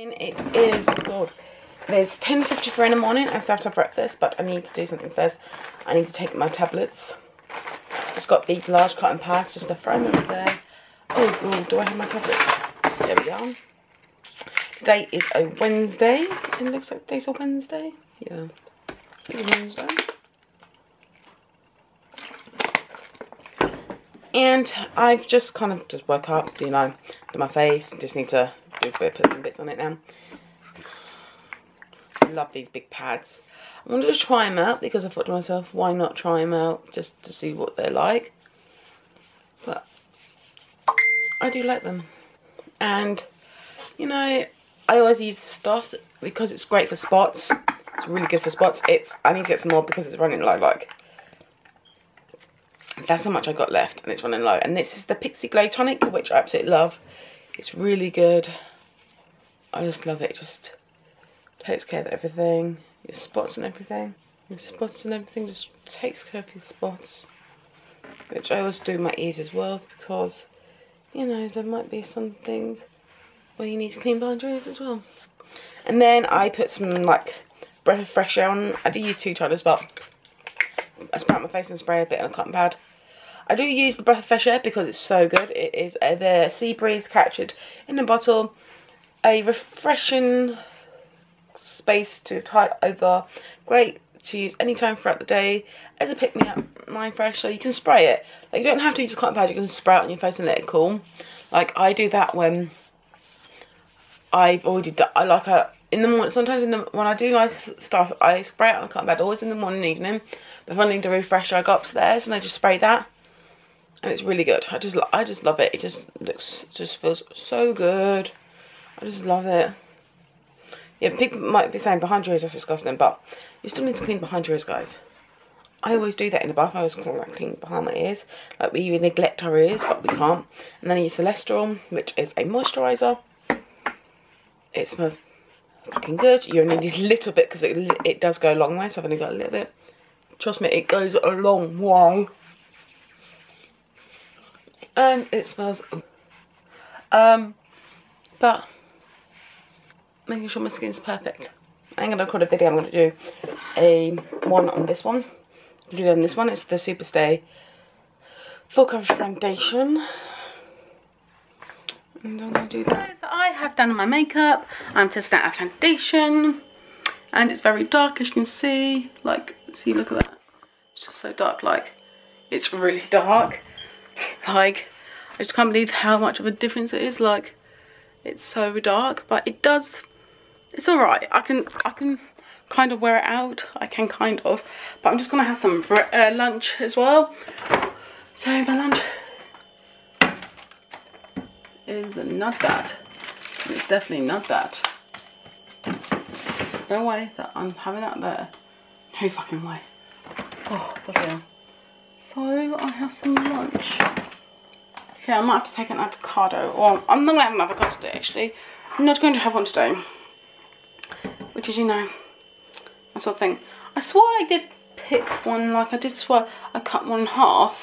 It is oh God. There's 10.54 in the morning. I still have to have breakfast, but I need to do something first. I need to take my tablets. Just got these large cotton pads, just to throw them there. Oh, oh, do I have my tablets? There we go. Today is a Wednesday. It looks like today's a Wednesday. Yeah. It's Wednesday. And I've just kind of just woke up, you know, to my face. Just need to do a bit, put some bits on it now. Love these big pads. I wanted to try them out because I thought to myself, why not try them out just to see what they're like. But I do like them. And, you know, I always use stuff because it's great for spots. It's really good for spots. It's I need to get some more because it's running low, like that's how much I got left and it's running low. And this is the Pixi Glow Tonic, which I absolutely love. It's really good. I just love it. it just takes care of everything. Your spots and everything. Your spots and everything just takes care of your spots. Which I always do my ears as well because, you know, there might be some things where you need to clean behind your ears as well. And then I put some like breath of fresh air on. I do use two toners, but I spray out my face and spray a bit on a cotton pad. I do use the Breath of Fresh Air because it's so good. It is uh, the sea breeze captured in a bottle. A refreshing space to tie over. Great to use anytime throughout the day as a pick-me-up mind fresh so you can spray it like you don't have to use a cotton pad you can spray it on your face and let it cool like I do that when I've already done I like a in the morning sometimes in the when I do my stuff I spray it on a cotton pad always in the morning and evening but if I need a refresh I go upstairs and I just spray that and it's really good. I just I just love it. It just looks just feels so good. I just love it. Yeah, people might be saying behind your ears that's disgusting, but you still need to clean behind your ears, guys. I always do that in the bath. I always like clean behind my ears. Like we neglect our ears, but we can't. And then I use Celestial, which is a moisturiser. It smells fucking good. You only need a little bit because it it does go a long way. So I've only got a little bit. Trust me, it goes a long way and it smells um but making sure my skin's perfect. I'm gonna record a video i'm gonna do a one on this one. Do on this one it's the superstay full coverage foundation. And i'm gonna do that. So i have done my makeup i'm testing out a foundation and it's very dark as you can see. Like see look at that. It's just so dark like it's really dark. Like I just can't believe how much of a difference it is. Like it's so dark but it does it's all right. I can I can kind of wear it out. I can kind of. But I'm just gonna have some uh, lunch as well. So my lunch is not that it's definitely not that there's no way that I'm having that there. No fucking way. Oh bloody so I have some lunch. Okay, I might have to take an avocado. Or I'm not going to have an avocado today, actually. I'm not going to have one today. Which is, you know, that sort of thing. I swore I did pick one, like I did swear I cut one in half.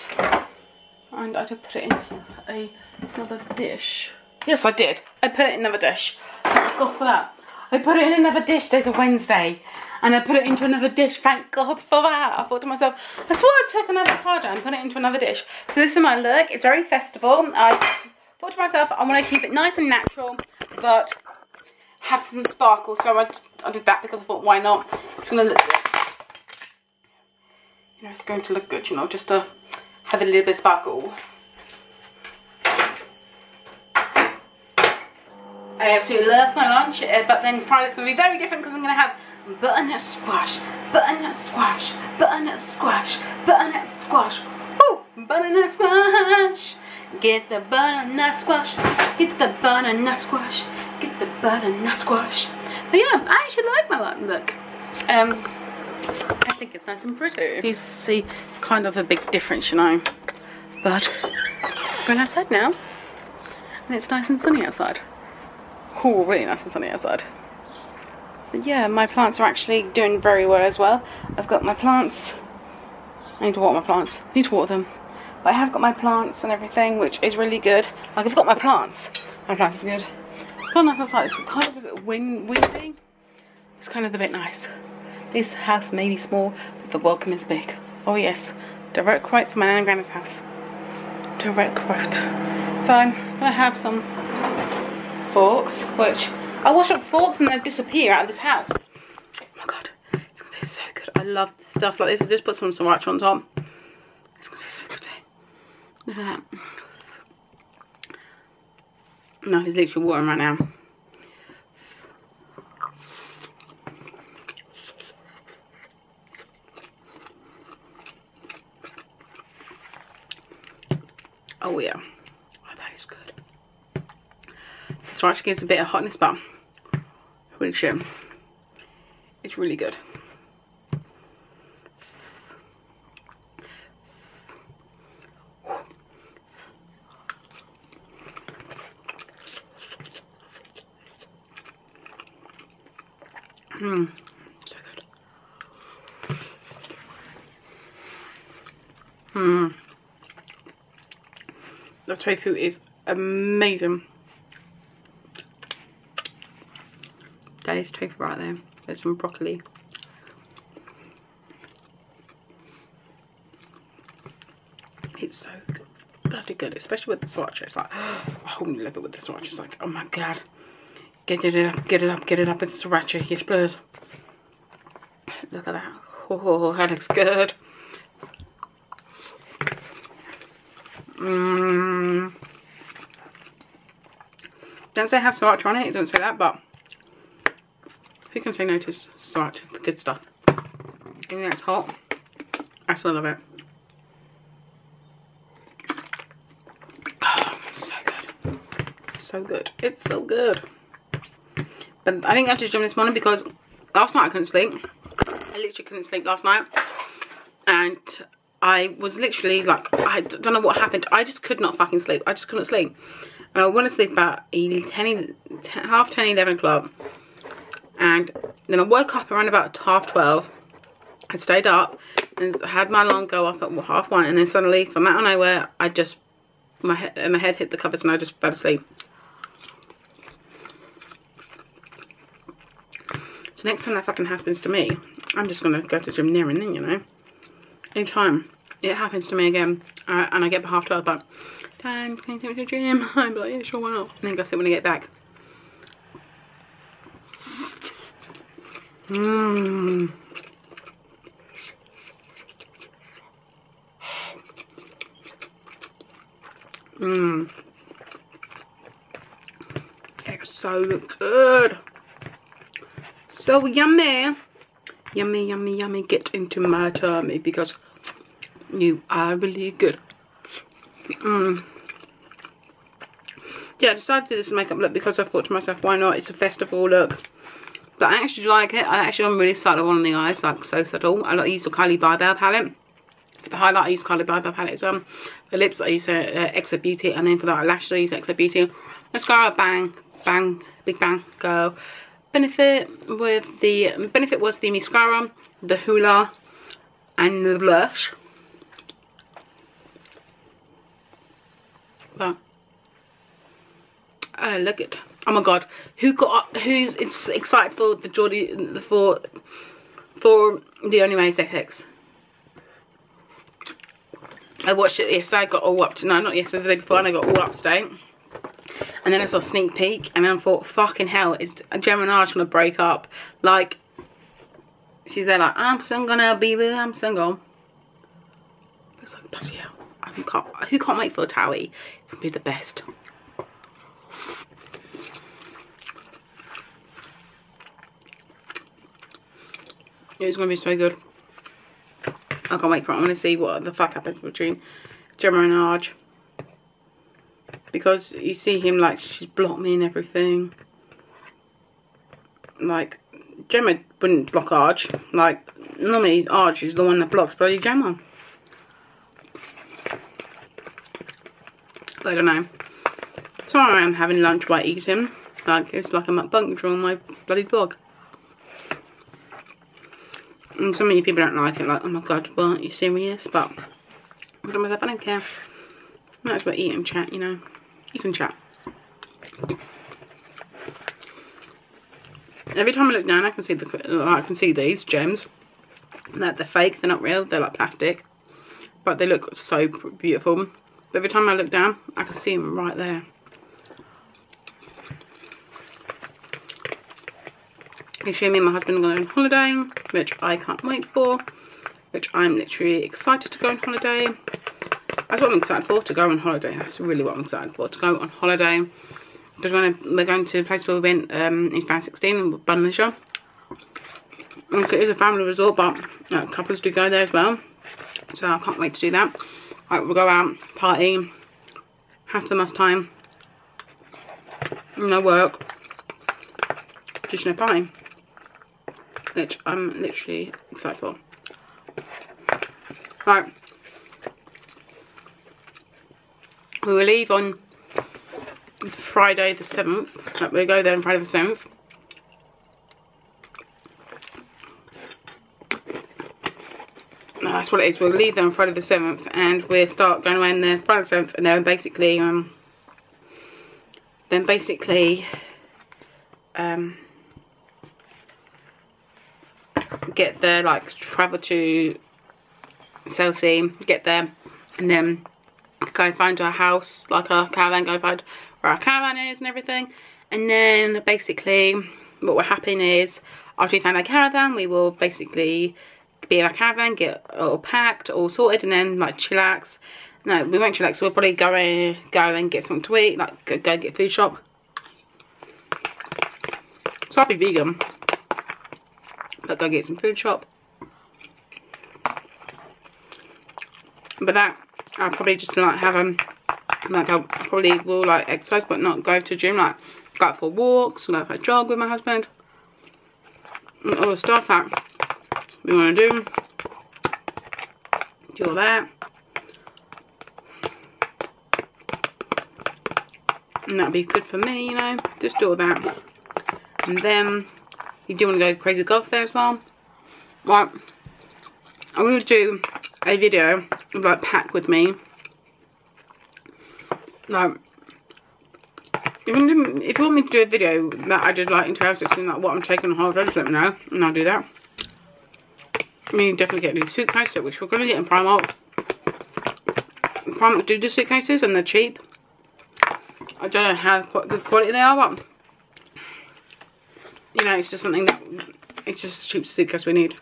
And I did put it in another dish. Yes, I did. I put it in another dish. Thank God for that. I put it in another dish. There's a Wednesday and I put it into another dish. Thank God for that. I thought to myself, I swore I took an avocado and put it into another dish. So this is my look. It's very festival. I thought to myself, I want to keep it nice and natural, but have some sparkle. So I, I did that because I thought, why not? It's going to look. You know, it's going to look good, you know, just to have a little bit of sparkle. I absolutely love my lunch, uh, but then Friday's going to be very different because I'm going to have butternut squash, butternut squash, butternut squash, butternut squash. Woo! Butternut squash. Get the butternut squash. Get the butternut squash. The butternut squash. But yeah, I actually like my Latin look. Um, I think it's nice and pretty. You see, it's kind of a big difference, you know. But going outside now, and it's nice and sunny outside. Oh, really nice and sunny outside. But yeah, my plants are actually doing very well as well. I've got my plants. I need to water my plants. I need to water them. But I have got my plants and everything, which is really good. Like, I've got my plants. My plants is good. Kind of nice. It's kind of a bit wind, windy. It's kind of a bit nice. This house may be small, but the welcome is big. Oh yes, direct quote from my nan and granny's house. Direct quote. So I'm gonna have some forks, which I wash up forks and they disappear out of this house. Oh my god, it's gonna taste so good. I love stuff like this. I just put some sriracha on top. It's gonna taste so good. Eh? Look at that. No, he's literally watering right now. Oh yeah, oh, that is good. Sriracha gives a bit of hotness, but really shit. It's really good. Mmm, so good. Mmm. The tofu is amazing. That is tofu right there. There's some broccoli. It's so good. bloody good, especially with the sriracha. It's like, oh, I love it with the sriracha. It's like, oh my god. Get it up, get it up, get it up with sriracha. Yes, please. Look at that. Oh, that looks good. Mmm. Don't say have sriracha on it, don't say that, but who can say no to sriracha, the good stuff. And yeah, it's hot. I still love it. So good. So good. It's so good. But I think I the gym this morning because last night I couldn't sleep. I literally couldn't sleep last night. And I was literally like, I don't know what happened. I just could not fucking sleep. I just couldn't sleep. And I went to sleep about 10, 10, half 10, 11 o'clock. And then I woke up around about half 12. I stayed up and had my alarm go off at half one. And then suddenly, from out of nowhere, I just, my, he my head hit the covers and I just fell asleep. So next time that fucking happens to me, I'm just going to go to the gym near and then, you know. Anytime it happens to me again uh, and I get half 12 but Dan, can you take to the gym? I'm like, yeah, sure, why not? And then go sit when I get back. Mmm. Mmm. It's so good. So yummy. Yummy, yummy, yummy. Get into my tummy because you are really good. Mm. Yeah, I decided to do this makeup look because I thought to myself, why not? It's a festival look. But I actually like it. I actually I'm really subtle on the eyes, like so subtle. I like use the Kylie Barbell palette. For the highlight, I use Kylie Barbell palette as well. The lips, I use uh, uh, Beauty. And then for the lashes, I use Exo Beauty. Mascara, bang, bang, big bang, go. Benefit with the, Benefit was the mascara, the Hoola, and the blush. But, oh, look at oh my god. Who got who's it's excited for the Geordie for for the only way is Essex I watched it yesterday I got all up to no not yesterday the day before and I got all up to date. And then I saw sneak peek and then I thought fucking hell is Arj gonna break up? Like she's there like I'm single now baby I'm single. It's like bloody hell who can't who can't wait for a towie? It's gonna be the best It's going to be so good. I can't wait for it. I'm going to see what the fuck happens between Gemma and Arj. Because you see him like, she's blocked me and everything. Like, Gemma wouldn't block Arj. Like, normally Arj is the one that blocks bloody Gemma. I don't know. Sorry I am having lunch while eating. Like, it's like I'm at bunker on my bloody vlog. And so many people don't like it, like, oh my god, what, are you serious? But, I I don't care. Might as well eat and chat, you know. You can chat. every time I look down, I can see the uh, I can see these gems. That they're fake, they're not real, they're like plastic, but they look so beautiful. But every time I look down, I can see them right there. And my husband going on holiday, which I can't wait for, which I'm literally excited to go on holiday. That's what I'm excited for, to go on holiday. That's really what I'm excited for, to go on holiday. We're going to, we're going to a place where we went um, in 2016 in Bunn Leisure. It is a family resort, but uh, couples do go there as well. So I can't wait to do that. Right, we'll go out, party, have some us time, no work, just no party. Which I'm literally excited for. Right. We will leave on Friday the 7th. Like we'll go there on Friday the 7th. that's what it is. We'll leave there on Friday the 7th and we'll start going around there Friday the 7th and then basically, um, then basically, um, get there, like travel to Selsey, get there and then go find our house, like our caravan, go find where our caravan is and everything. And then basically what will happen is after we find our caravan, we will basically be in our caravan, get all packed, all sorted, and then like chillax. No, we won't chillax, we'll probably go and go and get something to eat, like go, go get food shop. So I'll be vegan. But go get some food shop. But that I'll probably just like have um like I probably will like exercise but not go to gym like go for walks, go for a jog with my husband. And all the stuff that we want to do. Do all that. And that'd be good for me, you know. Just do all that. And then you do want to go crazy golf there as well. Right. I'm going to do a video of like pack with me. Like if you, want me to do a video that I did like in 2016, like what I'm taking on holiday, just let me know and I'll do that. I mean, definitely get a new suitcase, which we're going to get in Primark. Primark do the suitcases and they're cheap. I don't know how good quality they are, but you know, it's just something that it's just a cheap suitcase we need.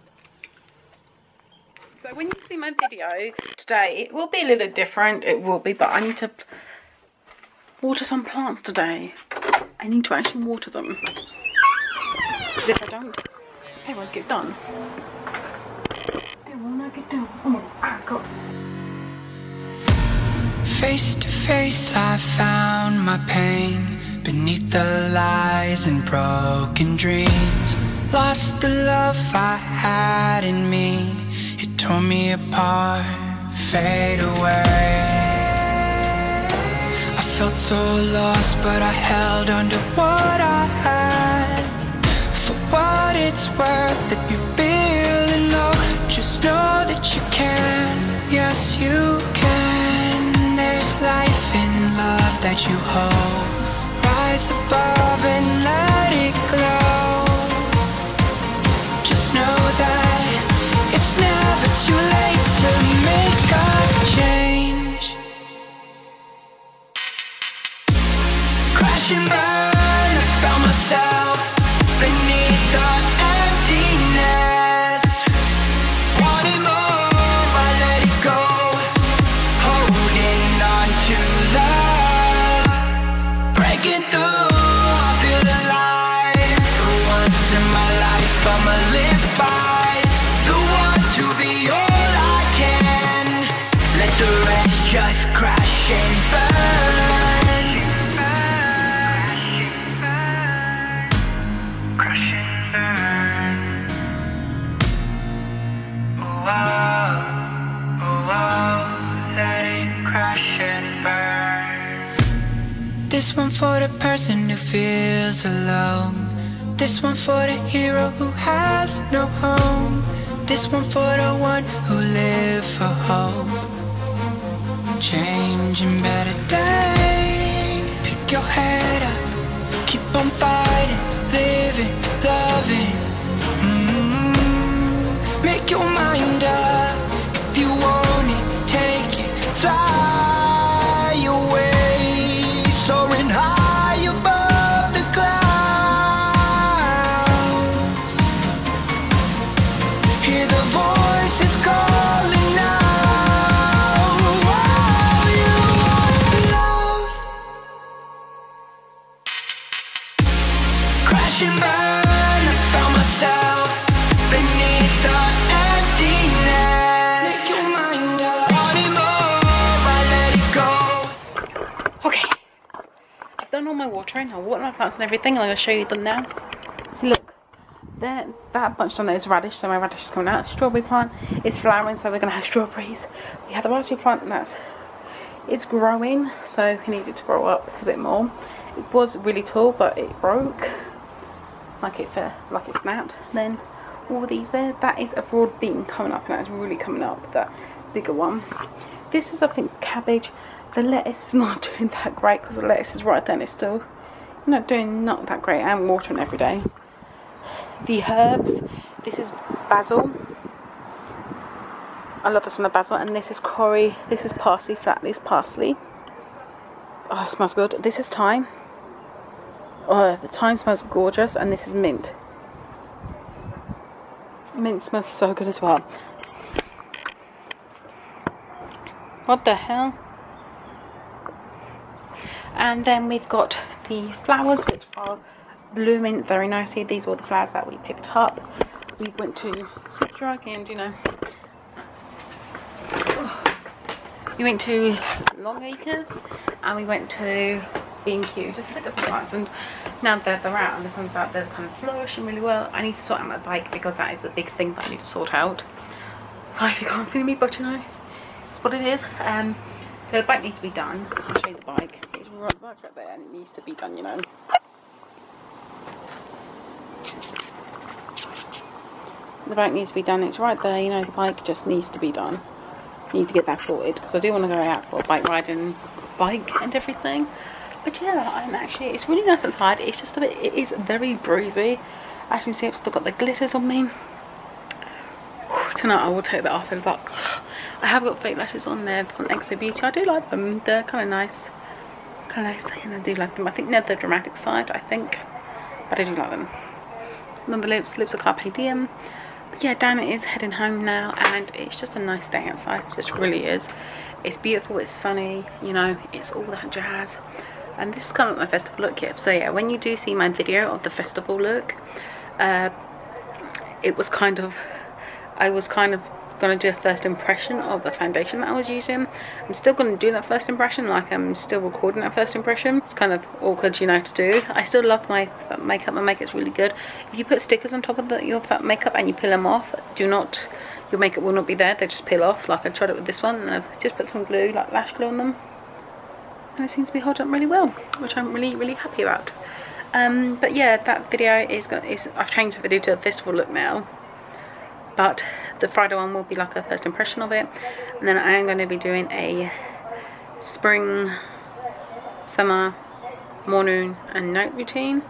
So when you see my video today, it will be a little different, it will be, but I need to water some plants today. I need to actually water them. Because if I don't, they won't get done. They will not get done. Oh my god, cold. Face to face I found my pain Beneath the lies and broken dreams Lost the love I had in me It tore me apart, fade away I felt so lost, but I held on to what I had. For what it's worth, if you're feeling low, just know that you can. Yes, you can. There's life in love that you hold. Rise This one for the person who feels alone. This one for the hero who has no home. This one for the one who live for hope. Changing better days. Pick your head up. Keep on fighting all my watering. My plants and everything. I'm going to show you them now. See, look. There, that bunch down there is radish, so my radish is coming out. Strawberry plant is flowering, so we're going to have strawberries. We have the raspberry plant, and that's it's growing, so we need it to grow up a bit more. It was really tall, but it broke, like it fell, like it snapped. Then all these there, that is a broad bean coming up, and that's really coming up. That bigger one. This is, I think, cabbage. The lettuce is not doing that great because the lettuce is right there and it's still not doing not that great. I'm watering every day. The herbs, this is basil. I love the smell of basil, and this is curry. This is parsley, flat leaf parsley. Oh, smells good. This is thyme. Oh, the thyme smells gorgeous, and this is mint. Mint smells so good as well. What the hell? And then we've got the flowers, which are blooming very nicely. These were the flowers that we picked up. We went to Superdrug and, you know, we went to Longacres and we went to B&Q just to pick up some plants and now that they're out and the sun's out they're kind of flourishing really well I need to sort out my bike because that is a big thing that I need to sort out sorry if you can't see me but you know what it is um the bike needs to be done I'll show you the bike it's right, the bike's right there and it needs to be done you know the bike needs to be done it's right there you know the bike just needs to be done need to get that sorted because I do want to go out for a bike ride and bike and everything. But yeah, I'm actually, it's really nice inside. It's just a bit, it is very breezy. As you can see, I've still got the glitters on me. Tonight I will take that off in about, I have got fake lashes on there from Exo Beauty. I do like them. They're kind of nice. Kind of nice and I do like them. I think they're the dramatic side, I think. But I do like them. And then the lips, lips are Carpe Diem yeah Dana is heading home now and it's just a nice day outside it just really is it's beautiful it's sunny you know it's all that jazz and this is kind of my festival look here so yeah when you do see my video of the festival look uh, it was kind of I was kind of going to do a first impression of the foundation that I was using. I'm still going to do that first impression, like I'm still recording that first impression. It's kind of awkward, you know, to do. I still love my makeup. My makeup's really good. If you put stickers on top of the, your makeup and you peel them off, do not, your makeup will not be there. They just peel off. Like I tried it with this one and I've just put some glue, like lash glue on them. And it seems to be holding up really well, which I'm really, really happy about. Um, but yeah, that video is, got, is I've changed the video to a festival look now but the Friday one will be like a first impression of it. And then I am going to be doing a spring summer morning and night routine.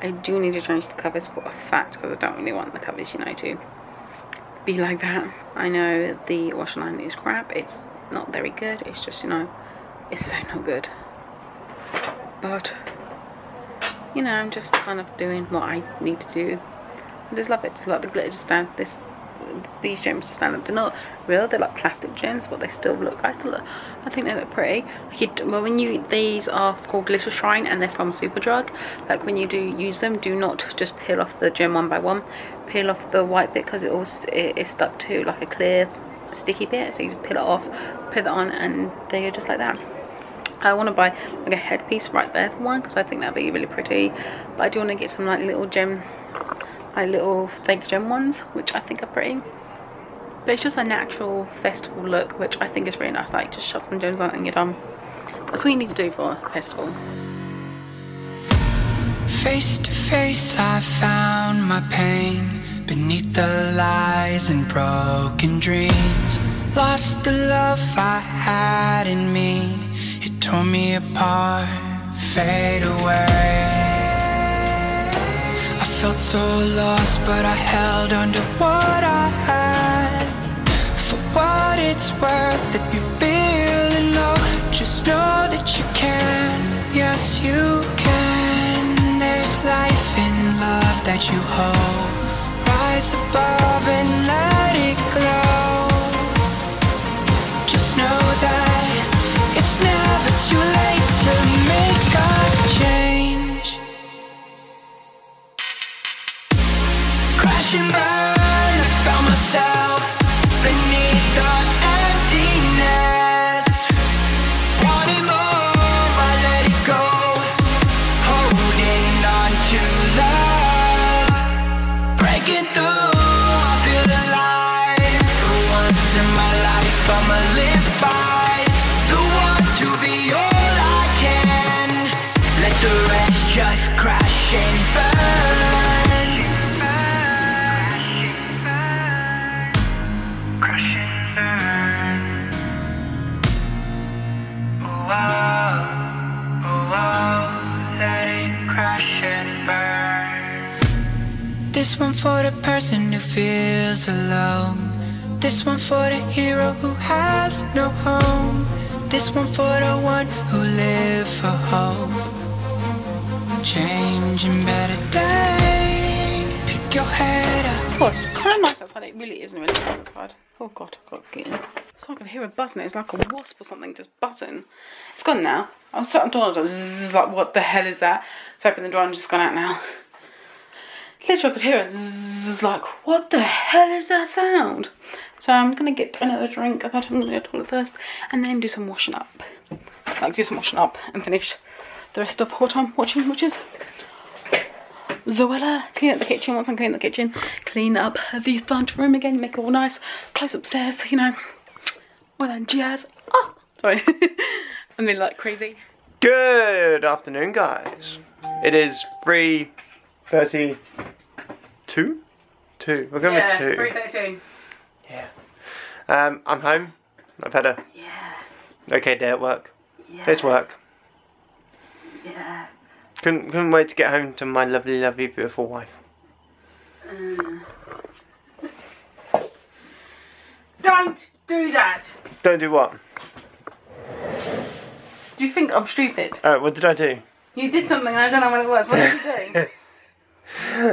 I do need to change the covers for a fact because I don't really want the covers you know to be like that. I know the wash line is crap. It's not very good. It's just you know it's so not good. But you know I'm just kind of doing what I need to do. I just love it. Just like the glitter just down this these gems stand up. They're not real. They're like plastic gems, but they still look. I still look. I think they look pretty. Like well, when you these are called Glitter Shine and they're from Superdrug. Like when you do use them, do not just peel off the gem one by one. Peel off the white bit because it all it is stuck to like a clear sticky bit. So you just peel it off, put it on, and they're just like that. I want to buy like a headpiece right there for one because I think that'd be really pretty. But I do want to get some like little gem my little fake gem ones which I think are pretty. But it's just a natural festival look which I think is really nice like just shove some gems on and you're done. That's what you need to do for a festival. Face to face I found my pain Beneath the lies and broken dreams. Lost the love I had in me. It tore me apart, fade away felt so lost, but I held on to what I had. For what it's worth, if you're feeling low, just know that you can. Yes, you can. There's life in love that you hold. Rise above This one for the person who feels alone. This one for the hero who has no home. This one for the one who live for hope. Changing better days. Pick your head up. Of course, kind of nice. It really isn't really outside. Oh god, I've got to get in. So I can hear a buzzing. It's like a wasp or something just buzzing. It's gone now. I was sat on the door. I was like, what the hell is that? So I opened the door and just gone out now literally I could hear it zzz, like what the hell is that sound? So I'm gonna get another drink. I thought I'm gonna get to toilet first and then do some washing up. Like do some washing up and finish the rest of what I'm watching, which is Zoella. Clean up the kitchen. Once I'm cleaning the kitchen, clean up the front room again, make it all nice, close upstairs, you know. Well then jazz. Oh sorry. I mean like crazy. Good afternoon guys. It is free 32? Two? We're going yeah, with two. 313. Yeah. Um, I'm home. I've had a yeah. okay day at work. Yeah. It's work. Yeah. Couldn't, couldn't wait to get home to my lovely, lovely, beautiful wife. Uh, don't do that. Don't do what? Do you think I'm stupid? Oh, what did I do? You did something I don't know what it was. What did you do?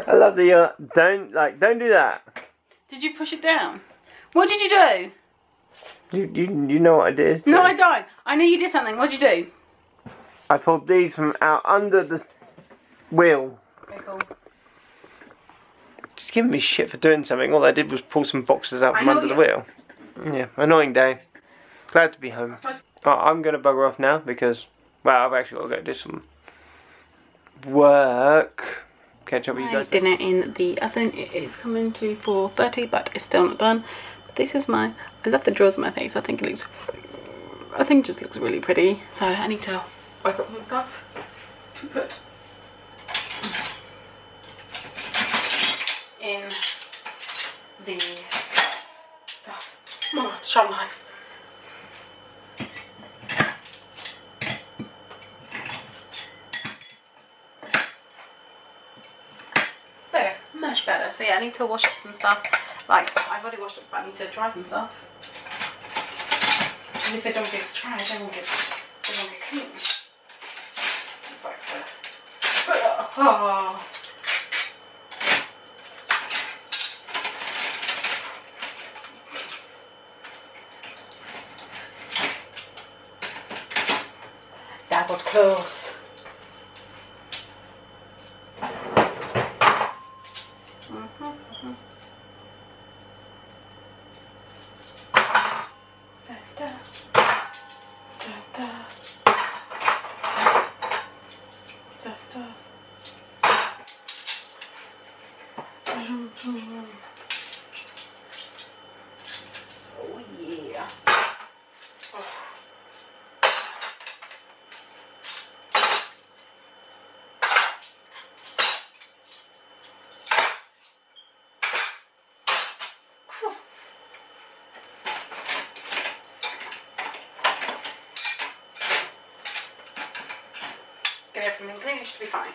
I love the uh, don't like don't do that. did you push it down? What did you do? You you you know what I did? No, I don't. I knew you did something. What did you do? I pulled these from out under the wheel. Okay, cool. Just giving me shit for doing something. All I did was pull some boxes out from under the wheel. Yeah, annoying day. Glad to be home. Oh, I'm gonna bugger off now because, well, I've actually got to go do some work. Catch up with you guys. dinner in the oven. It is coming to 4.30, but it's still not done. But this is my, I love the drawers on my face. I think it looks, I think it just looks really pretty. So I need to wipe up some stuff to put in the stuff. Oh, sharp knives. There, much better. So yeah, I need to wash up some stuff. Like, I've already washed up, but I need to dry some stuff. And if they don't get dried, they won't get, they won't get clean. Like the- Oh. That was close. Get everything clean, it should be fine.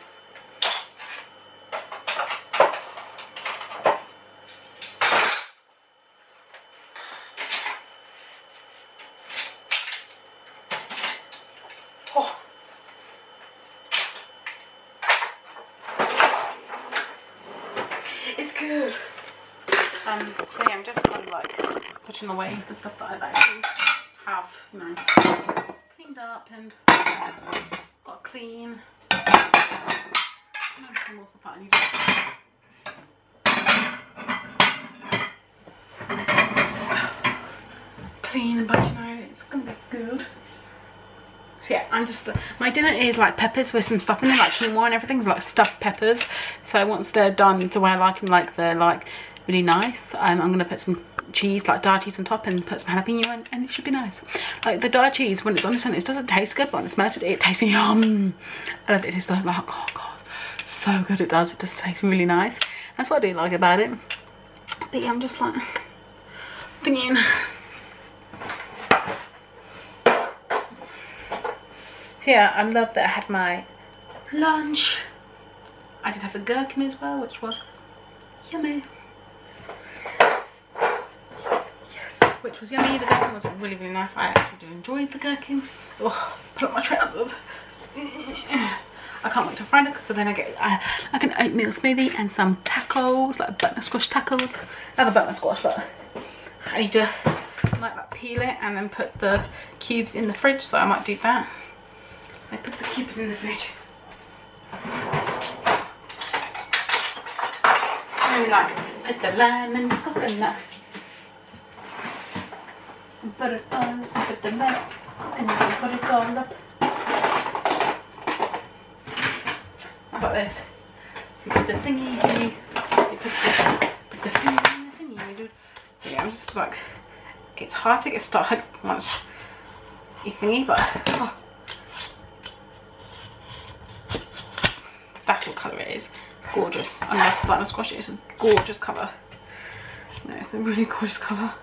Oh. It's good. Um, so yeah, I'm just kind of like putting away the stuff that I've actually have, you know, cleaned up and clean. Clean, but you know, it's gonna be good. So yeah, I'm just, my dinner is like peppers with some stuff in there, like quinoa and everything's like stuffed peppers. So once they're done to where I like them, like they're like really nice, um, I'm gonna put some cheese, like dark cheese on top and put some jalapeno in and it should be nice. Like the dark cheese, when it's on the center, it doesn't taste good, but when it's melted, it tastes yum. I love it, it tastes like, oh god, so good it does, it just tastes really nice. That's what I do like about it. But yeah, I'm just like thinking. Yeah, I love that I had my lunch. I did have a gherkin as well, which was yummy. Yes, which was yummy. The gherkin was really, really nice. I actually do enjoy the gherkin. Oh, put on my trousers. I can't wait till Friday because then I get uh, like an oatmeal smoothie and some tacos, like butternut squash tacos. Not the butternut squash, but I need to like, like peel it and then put the cubes in the fridge, so I might do that. I put the cubes in the fridge. I like put the and the coconut. Put it on, put the coconut, and put it all up. It's like this. You put the thingy, you put the, put the thingy thingy, you do. Yeah, I'm just like, it's hard to get started once you thingy, but oh. that's what colour it is. Gorgeous. I love butternut squash. It's a gorgeous colour. No, it's a really gorgeous colour.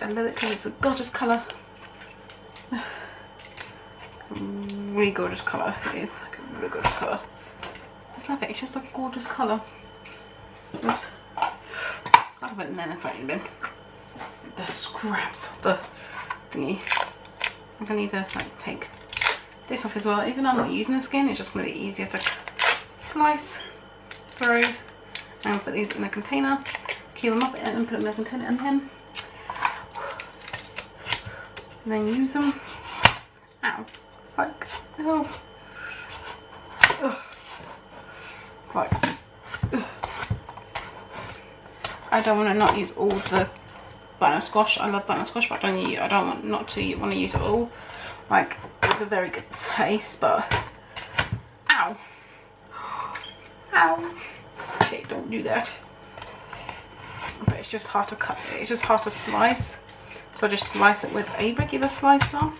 I love it because it's a gorgeous colour. really gorgeous colour. It is like a really gorgeous colour. I just love it. It's just a gorgeous colour. Oops. I'll put it in the phone. The scraps of the thingy. I'm gonna need to like take this off as well. Even though I'm not using the skin, it's just gonna be easier to slice through and put these in a container, keel them up and put them in a container and then and then use them. Ow. It's like, oh. Ugh. Like, ugh. I don't want to not use all the butternut squash. I love butternut squash, but I don't, I don't want not to want to use it all. Like, it's a very good taste, but ow, ow. Okay, don't do that. But it's just hard to cut. It's just hard to slice. So I just slice it with a regular slicer.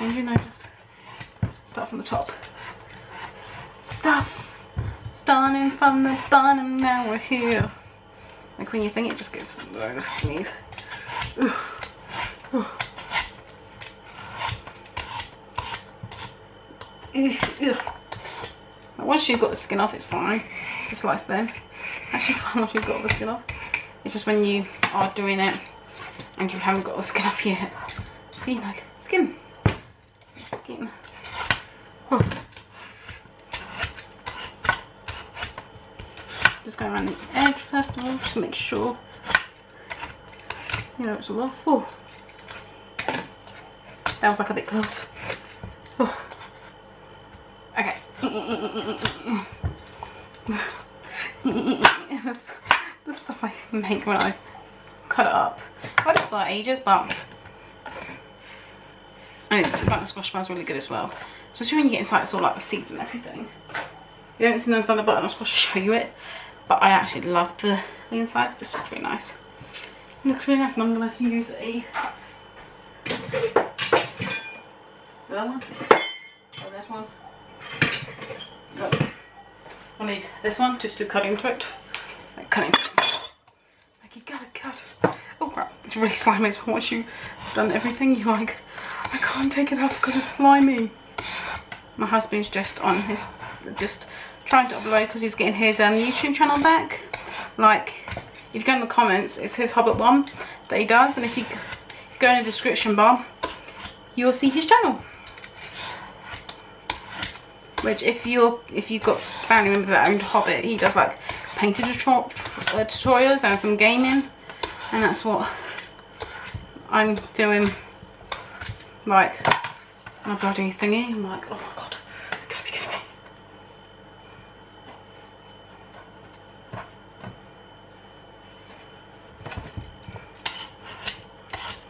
And you know, just start from the top. Stuff. Starting from the bottom, now we're here. Like when you think it just gets low, sneeze. Ugh. Once you've got the skin off, it's fine. Just slice them. Actually, once you've got the skin off. It's just when you are doing it and you haven't got the skin off yet. See, like skin, skin. Huh. Just go around the edge first of all to make sure you know it's all off. Oh. That was like a bit close. Oh. Okay. That's the stuff I make when I cut it up. I did that ages, but and it's like the squash smells really good as well. Especially when you get inside, it's all like the seeds and everything. You haven't seen the inside the button, I'm supposed to show you it. But I actually love the, the inside, it's just really nice. It looks really nice and I'm gonna use a that one oh, or that one one is this one just to cut into it. Like cutting. Like you gotta cut. Oh crap, it's really slimy. So once you've done everything, you're like, I can't take it off because it's slimy. My husband's just on his, just trying to upload because he's getting his um, YouTube channel back. Like, if you go in the comments, it's his Hobbit one that he does. And if you, if you go in the description bar, you'll see his channel which if you're if you've got family members that owned Hobbit he does like painted uh, tutorials and some gaming and that's what I'm doing like a bloody thingy. I'm like oh my god you gotta be kidding me.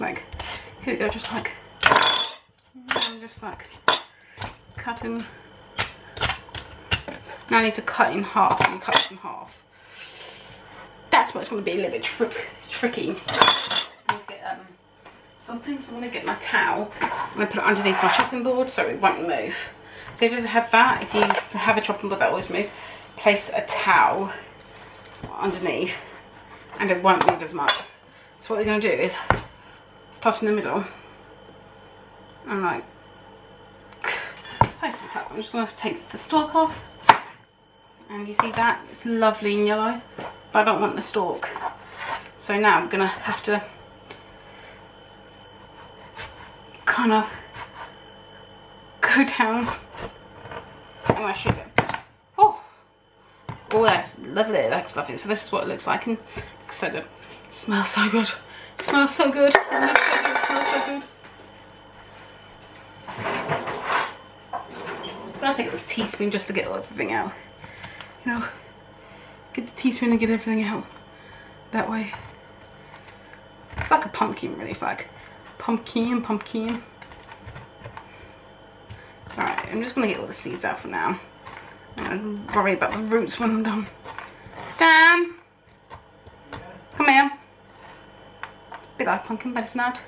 Like here we go just like I'm just like cutting. Now I need to cut in half and cut in half. That's what's going to be a little bit trick tricky. I need to get um something so I'm going to get my towel. I'm going to put it underneath my chopping board so it won't move. So if you ever had that if you have a chopping board that always moves place a towel underneath and it won't move as much. So what we're going to do is start in the middle and like I'm just going to take the stalk off. And you see that? It's lovely in yellow but I don't want the stalk. So now I'm going to have to kind of go down. And I should it oh oh that's lovely that's lovely so this is what it looks like and looks so good. Smells so good. Smells so good. Looks so good. Smells so good. But I'll take this teaspoon just to get everything out. You know get the teaspoon and get everything out that way. It's like a pumpkin really. It's like pumpkin pumpkin. All right i'm just gonna get all the seeds out for now. I'm gonna worry about the roots when i'm done. Dan come here. Bit like pumpkin but it's not.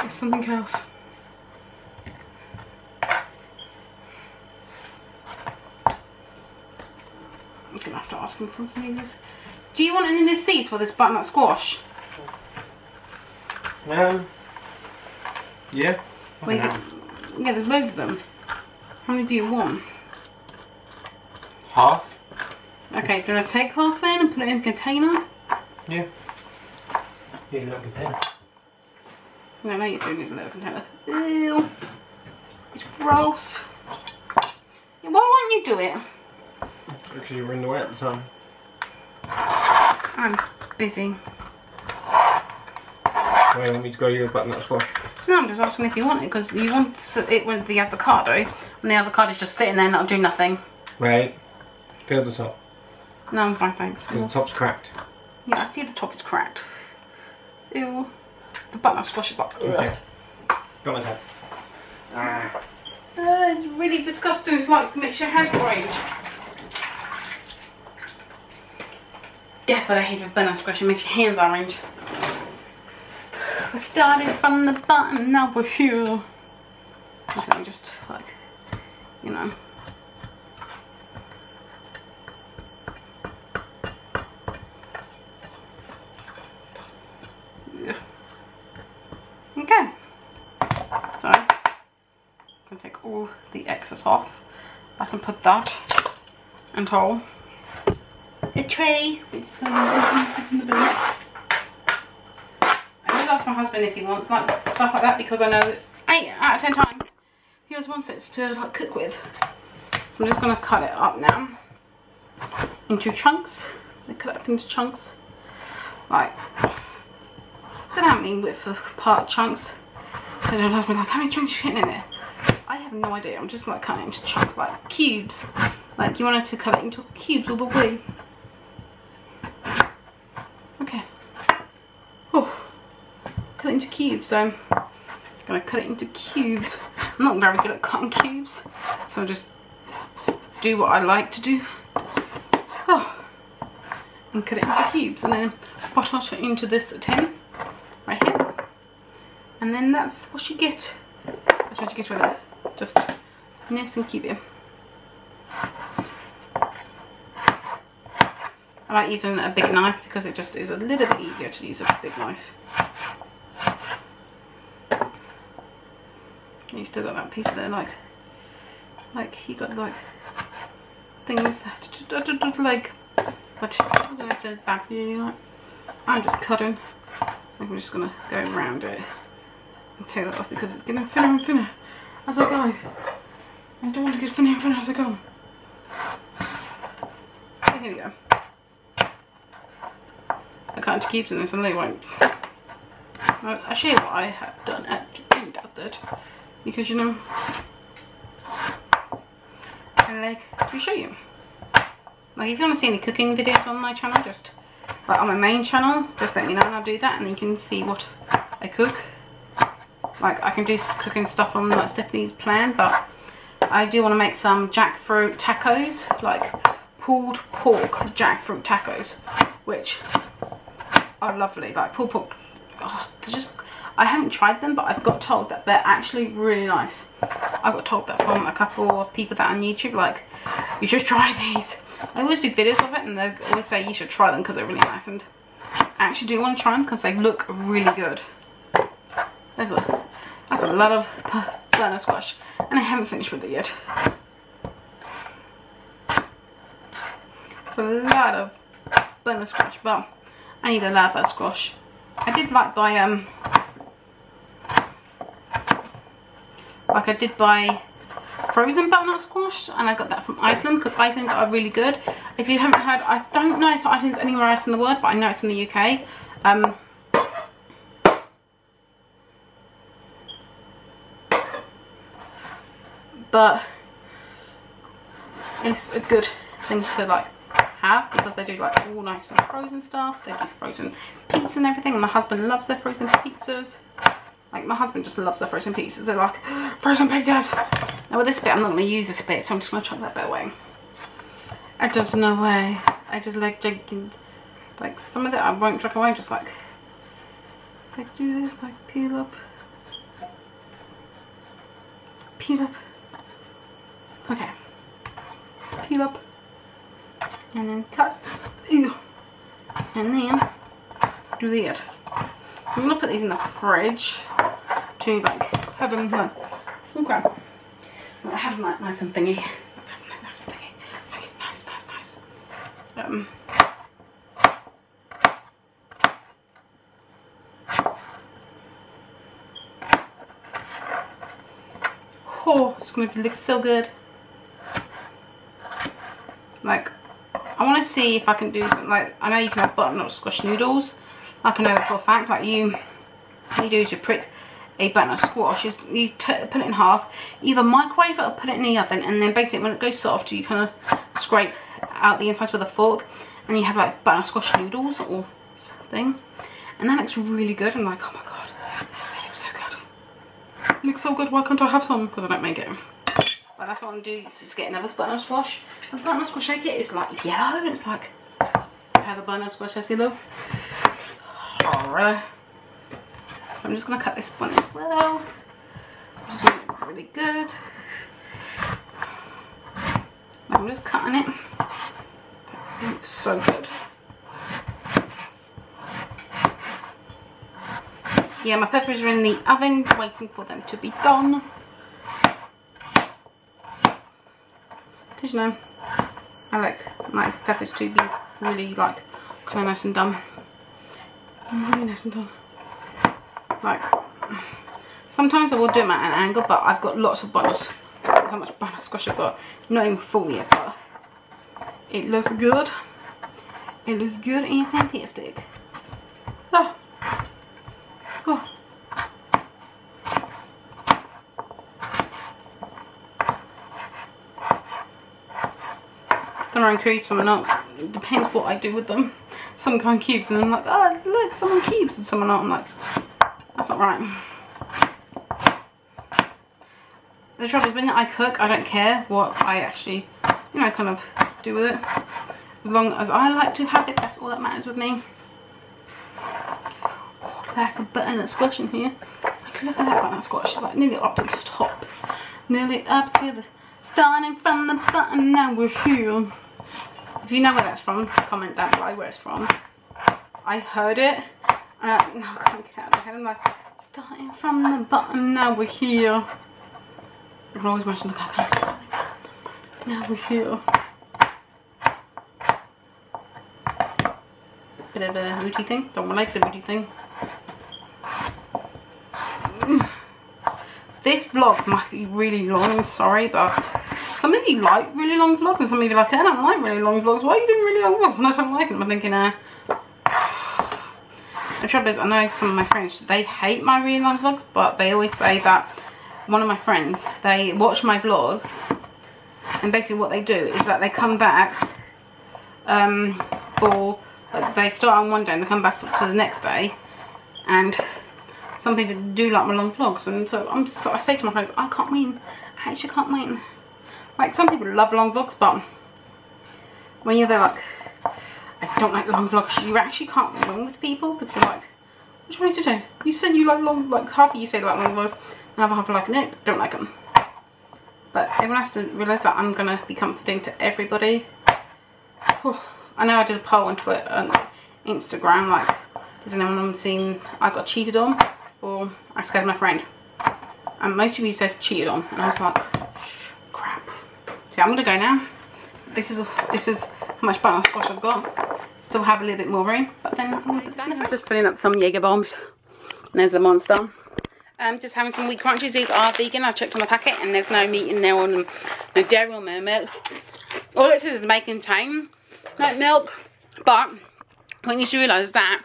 It's something else. I'm gonna have to ask him for some of. Do you want any of these seeds for this butternut squash? Um. Yeah. Well, yeah, there's loads of them. How many do you want? Half. Okay, do to take half then and put it in a container? Yeah. Yeah, a little container. No, no, you do need a little container. Ew. It's gross. Why won't you do it? Because you were in the way at the time. I'm busy. Where you want me to grow you a butternut squash? No, I'm just asking if you want it because you want it with the avocado and the avocado's just sitting there not doing nothing. Right. Feel the top. No, I'm fine, thanks. Because the top's cracked. Yeah, I see the top is cracked. Ew. The butternut squash is like. Okay. Got my top. Ah. Uh, it's really disgusting. It's like makes your hands orange. That's what I hate with butternut squash. It makes your hands orange. We started from the bottom, now we're here. Okay, just like, you know. Yeah. Okay. So, I'm gonna take all the excess off. I can put that into a tray with some in the bin. Ask my husband if he wants like stuff like that because I know eight out of ten times he always wants it to like cook with. So I'm just gonna cut it up now into chunks. I cut it up into chunks. Like I don't know how many width of part chunks. So my husband like, how many chunks you putting in there? I have no idea. I'm just like cutting into chunks, like cubes. Like you wanted to cut it into cubes all the way. Okay. Oh, cubes. So I'm gonna cut it into cubes. I'm not very good at cutting cubes, so I just do what I like to do. Oh, and cut it into cubes, and then butter it into this tin right here. And then that's what you get. That's what you get with it. Just nice and cute. I like using a big knife because it just is a little bit easier to use a big knife. You still got that piece there, like, like you got like things that like, but I don't know if they're for you. Like, I'm just cutting. I'm just gonna go around it and take that off because it's getting thinner and thinner as I go. I don't want to get thinner and thinner as I go. So here we go. I can't keep doing this and they won't. I'll show you what I have done at doing that because you know I like to show you. Like if you want to see any cooking videos on my channel, just like on my main channel, just let me know and I'll do that and you can see what I cook. Like I can do cooking stuff on like Stephanie's plan, but I do want to make some jackfruit tacos, like pulled pork jackfruit tacos, which are lovely. Like pulled pork, oh, just I haven't tried them, but I've got told that they're actually really nice. I got told that from a couple of people that are on YouTube, like you should try these. I always do videos of it, and they always say you should try them because they're really nice. And I actually do want to try them because they look really good. There's a that's a lot of burner squash, and I haven't finished with it yet. It's a lot of burner squash, but I need a lot of squash. I did like buy um like I did buy frozen butternut squash and I got that from Iceland because Iceland are really good. If you haven't heard, I don't know if Iceland's anywhere else in the world, but I know it's in the UK. Um, but it's a good thing to like have because they do like all nice and frozen stuff. They do frozen pizza and everything. And my husband loves their frozen pizzas. Like my husband just loves the frozen pizzas. They're like frozen pizzas. Now with this bit, I'm not going to use this bit, so I'm just going to chuck that bit away. I just no way. I just like drinking. Like some of it, I won't chuck away. Just like like do this, like peel up, peel up. Okay, peel up, and then cut. Ew. And then do that. I'm gonna put these in the fridge to like have them okay. Have like nice and thingy. Have nice and thingy. Nice, nice. Um. Oh, it's gonna be look so good. Like, I want to see if I can do something like I know you can have butternut squash noodles. I know that for a fact. Like you, you do to prick a butternut squash is you put it in half, either microwave it or put it in the oven, and then basically when it goes soft, you kind of scrape out the insides with a fork, and you have like butternut squash noodles or thing, and that looks really good. I'm like, oh my god, that looks so good. It looks so good. Why can't I have some? Because I don't make it. But that's what I'm gonna do. Is get another butternut squash. The butternut squash I get is like yellow, and it's like I have a butternut squash as you love. Alright. So I'm just gonna cut this one as well. Really good. I'm just cutting it. That looks so good. Yeah, my peppers are in the oven, waiting for them to be done. Because you know, I like my peppers to be really like kind of nice and done. Really nice and done. Like, sometimes I will do them at an angle, but I've got lots of butters. How much butter squash I've got? Not even full yet, but it looks good. It looks good and fantastic. Ah. Oh. Oh. Some are in cubes, some are not. It depends what I do with them. Some go in cubes and I'm like, oh look, some in cubes and some are not. I'm like, not right. The trouble is when I cook, I don't care what I actually, you know, kind of do with it. As long as I like to have it, that's all that matters with me. Oh, that's a butternut squash in here. Like, look at that butternut squash. It's like nearly up to the top. Nearly up to the, starting from the bottom, now we're here. If you know where that's from, comment down below where it's from. I heard it. I, no, I can't get out of my head. I'm like, starting from the bottom, now we're here. I can always imagine the starting Now we're here. Bit of a booty thing. Don't like the booty thing. Mm. This vlog might be really long, sorry, but some of you like really long vlogs and some of you like, I don't like really long vlogs. Why are you doing really long vlogs? I don't like them. I'm thinking, uh, the trouble is, I know some of my friends, they hate my really long vlogs, but they always say that one of my friends, they watch my vlogs, and basically what they do is that they come back um, for, they start on one day and they come back to the next day, and some people do like my long vlogs, and so I'm so I say to my friends, I can't win. I actually can't win. Like some people love long vlogs, but when you're there, like I don't like long vlogs, you actually can't win with people because you're like, what do you want to do? You said you like long, like half of you say like long vlogs, and other half are like, no, don't like them. But everyone has to realise that I'm gonna be comforting to everybody. I know I did a poll on Twitter and Instagram, like, does anyone seen I got cheated on or I scared my friend? And most of you said cheated on, and I was like, crap. So I'm gonna go now. This is this is how much butterscotch I've got. Still have a little bit more room, but then I'm gonna put this in the Just filling up some Jaeger bombs. And there's the monster. Um, just having some wheat crunchies. These are vegan. I checked on the packet and there's no meat in there or no dairy or no milk. All it says is may contain no milk. But when you should realise that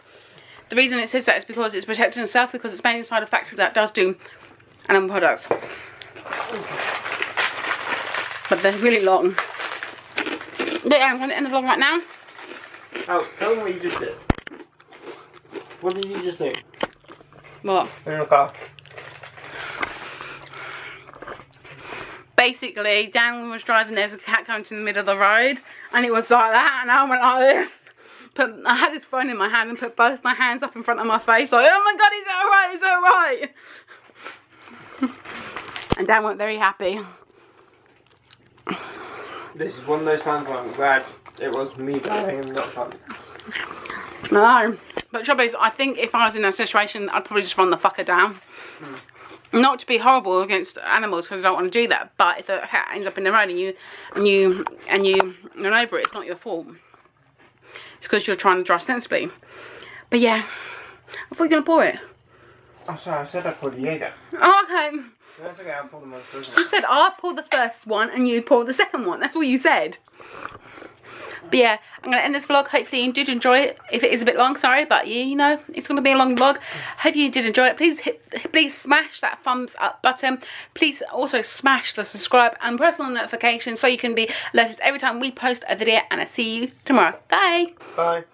the reason it says that is because it's protecting itself because it's made inside a factory that does do animal products. But they're really long. But yeah, I'm going to end the vlog right now. Oh, tell them what you just did. What did you just do? What? In the car. Basically, Dan was driving, there's a cat coming to the middle of the road, and it was like that, and I went like this. Put, I had his phone in my hand and put both my hands up in front of my face, like, oh my god, is that alright? Is that alright? and Dan went very happy. This is one of those times where I'm glad it was me dying and not fun. No. But trouble is, I think if I was in that situation, I'd probably just run the fucker down. Hmm. Not to be horrible against animals because I don't want to do that. But if a cat ends up in the road and you and you and you run over it, it's not your fault. It's because you're trying to drive sensibly. But yeah, I thought you were gonna pour it. Oh, sorry, I said I pulled the Jaeger. Oh, okay. That's okay, I'll pull the. You said I'll pour the first one and you pour the second one. That's what you said. But yeah, I'm going to end this vlog. Hopefully you did enjoy it. If it is a bit long, sorry. But yeah, you know, it's going to be a long vlog. Hope you did enjoy it. Please hit, please smash that thumbs up button. Please also smash the subscribe and press on the notification so you can be alerted every time we post a video. And I'll see you tomorrow. Bye. Bye.